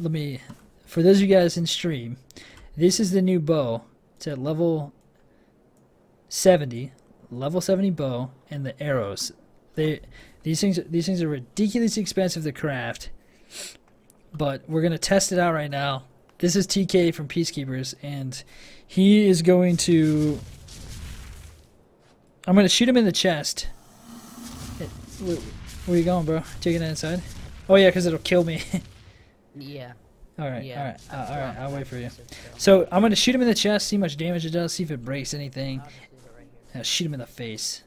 let me, for those of you guys in stream, this is the new bow. It's at level 70, level 70 bow, and the arrows. They, these things, these things are ridiculously expensive to craft, but we're gonna test it out right now. This is TK from Peacekeepers, and he is going to. I'm gonna shoot him in the chest. Where, where you going, bro? Taking it inside? Oh yeah, because it'll kill me. Yeah. all right, Yeah. all right, uh, all right. I'll wait for you. trying to do. So I'm gonna shoot him in the chest, see how much damage it does, see if it breaks anything. I'll just leave it right here. Shoot him in the face.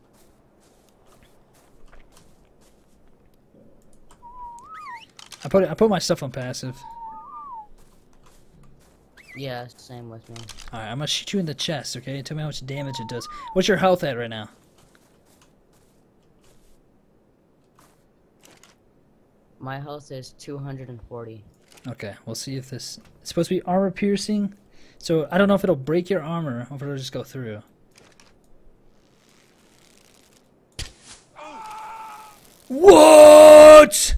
I put it, I put my stuff on passive. Yeah, same with me. All right, I'm gonna shoot you in the chest. Okay, tell me how much damage it does. What's your health at right now? My health is 240. Okay, we'll see if this. It's supposed to be armor piercing, so I don't know if it'll break your armor or if it'll just go through. What?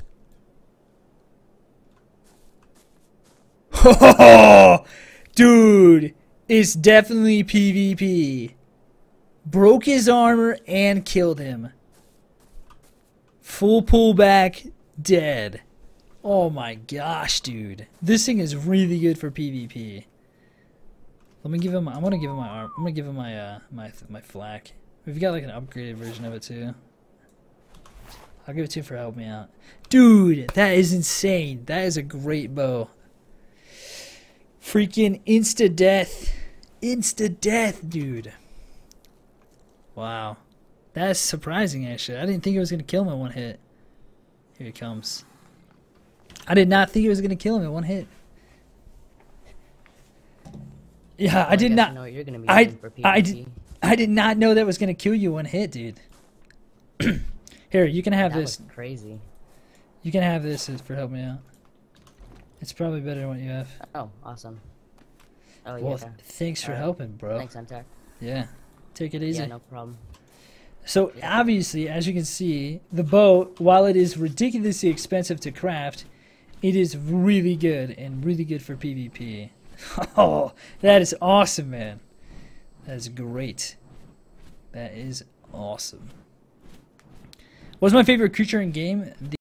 Dude, it's definitely PvP. Broke his armor and killed him. Full pullback, dead. Oh my gosh, dude. This thing is really good for PvP. Let me give him I want to give him my arm. I'm going to give him my uh my my flak. We've got like an upgraded version of it too. I'll give it to you for helping me out. Dude, that is insane. That is a great bow. Freaking insta death. Insta death, dude. Wow. That's surprising actually. I didn't think it was going to kill him in one hit. Here he comes. I did not think it was going to kill him in one hit. Yeah, Well, I did guess not. know you're gonna be I- I did- I did not know that was gonna kill you one hit, dude. Here, you can have That this. crazy. You can have this for helping me out. It's probably better than what you have. Oh, awesome. Oh well, yeah. th- thanks for Alright. helping, bro. Thanks, Entak. Yeah, take it easy. Yeah, no problem. So obviously, as you can see, the bow, while it is ridiculously expensive to craft, it is really good and really good for PvP. Oh, that is awesome, man. That is great. That is awesome. What's my favorite creature in game?